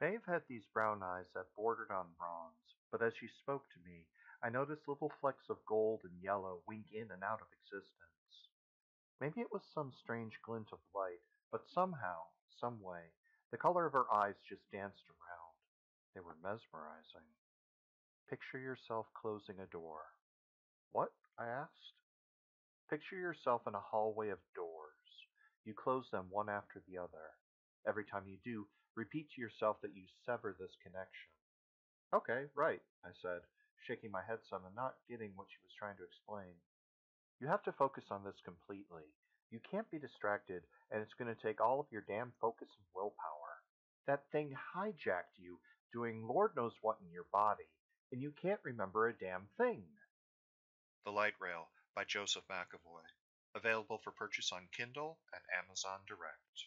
Maeve had these brown eyes that bordered on bronze, but as she spoke to me, I noticed little flecks of gold and yellow wink in and out of existence. Maybe it was some strange glint of light, but somehow, someway, the color of her eyes just danced around. They were mesmerizing. Picture yourself closing a door. What? I asked. Picture yourself in a hallway of doors. You close them one after the other. Every time you do, repeat to yourself that you sever this connection. Okay, right, I said, shaking my head some and not getting what she was trying to explain. You have to focus on this completely. You can't be distracted, and it's going to take all of your damn focus and willpower. That thing hijacked you, doing Lord knows what in your body, and you can't remember a damn thing. The Light Rail by Joseph McEvoy. Available for purchase on Kindle and Amazon Direct.